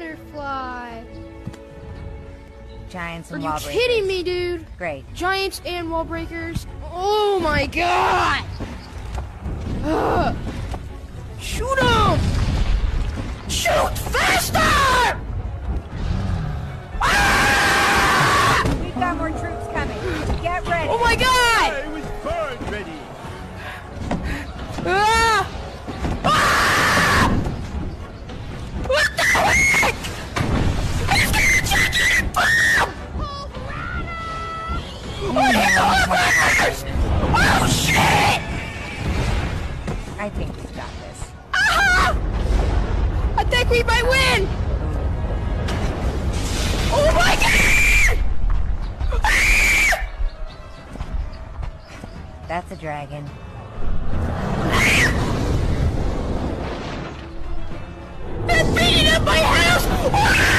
butterfly. Giants Are and you wall breakers. kidding me, dude? Great. Giants and wall breakers. Oh my god! Ugh. Shoot him! Shoot faster! Ah! We've got more troops coming. Get ready. Oh my god! What is the Oh shit! I think we've got this. Ah! I think we might win! Oh my god! That's a dragon. They're beating up my house!